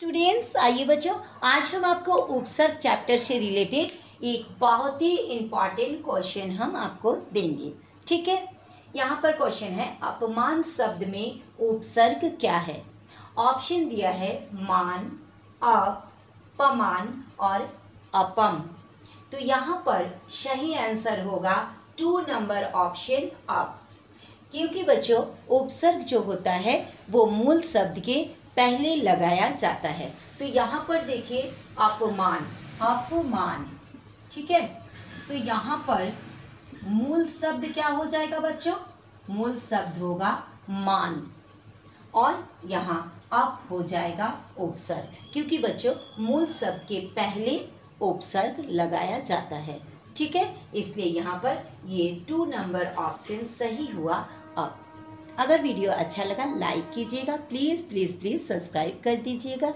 Students आइए बच्चों, आज हम आपको उपसर्ग चैप्टर से रिलेटेड एक बहुत ही इंपॉर्टेंट क्वेश्चन हम आपको देंगे। ठीक है? यहाँ पर क्वेश्चन है, अपमान शब्द में उपसर्ग क्या है? ऑप्शन दिया है, मान अपमान और अपम। तो यहाँ पर सही आंसर होगा टू नंबर ऑप्शन अप क्योंकि बच्चों, उपसर्ग जो होता है, वो मूल शब्द के पहले लगाया जाता है। तो यहाँ पर देखिए, अपमान अपमान, ठीक है? तो यहाँ पर मूल शब्द क्या हो जाएगा बच्चों? मूल शब्द होगा मान। और यहाँ अप हो जाएगा उपसर्ग, क्योंकि बच्चों, मूल शब्द के पहले उपसर्ग लगाया जाता है, ठीक है? इसलिए यहाँ पर ये टू नंबर ऑप्शन सही हुआ अब। अगर वीडियो अच्छा लगा लाइक कीजिएगा। प्लीज़ प्लीज़ प्लीज़ सब्सक्राइब कर दीजिएगा।